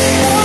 Yeah.